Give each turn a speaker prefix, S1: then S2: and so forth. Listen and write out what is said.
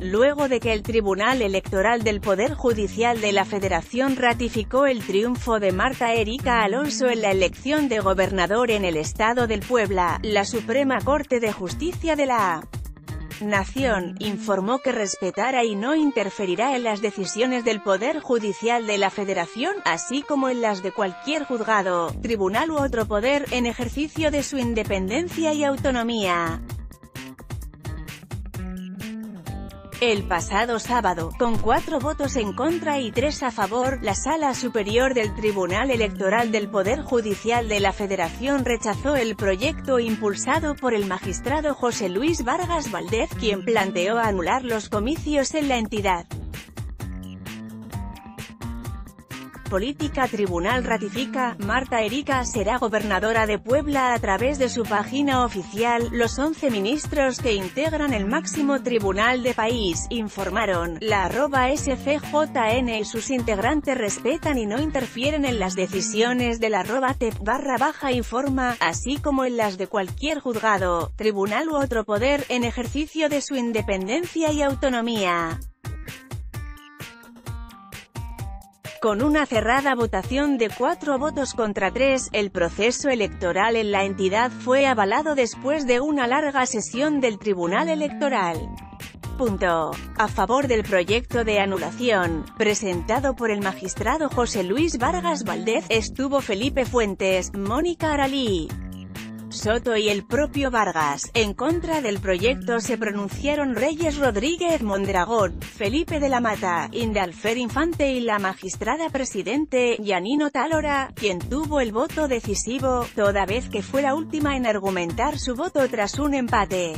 S1: luego de que el Tribunal Electoral del Poder Judicial de la Federación ratificó el triunfo de Marta Erika Alonso en la elección de gobernador en el estado del Puebla, la Suprema Corte de Justicia de la Nación, informó que respetará y no interferirá en las decisiones del Poder Judicial de la Federación, así como en las de cualquier juzgado, tribunal u otro poder, en ejercicio de su independencia y autonomía. El pasado sábado, con cuatro votos en contra y tres a favor, la Sala Superior del Tribunal Electoral del Poder Judicial de la Federación rechazó el proyecto impulsado por el magistrado José Luis Vargas Valdez, quien planteó anular los comicios en la entidad. Política Tribunal ratifica, Marta Erika será gobernadora de Puebla a través de su página oficial, los 11 ministros que integran el máximo tribunal de país, informaron, la arroba SCJN y sus integrantes respetan y no interfieren en las decisiones de la arroba TEP barra baja informa, así como en las de cualquier juzgado, tribunal u otro poder, en ejercicio de su independencia y autonomía. Con una cerrada votación de cuatro votos contra tres, el proceso electoral en la entidad fue avalado después de una larga sesión del Tribunal Electoral. Punto. A favor del proyecto de anulación, presentado por el magistrado José Luis Vargas Valdez, estuvo Felipe Fuentes, Mónica Aralí, Soto y el propio Vargas. En contra del proyecto se pronunciaron Reyes Rodríguez Mondragón, Felipe de la Mata, Indalfer Infante y la magistrada presidente, Yanino Talora, quien tuvo el voto decisivo, toda vez que fue la última en argumentar su voto tras un empate.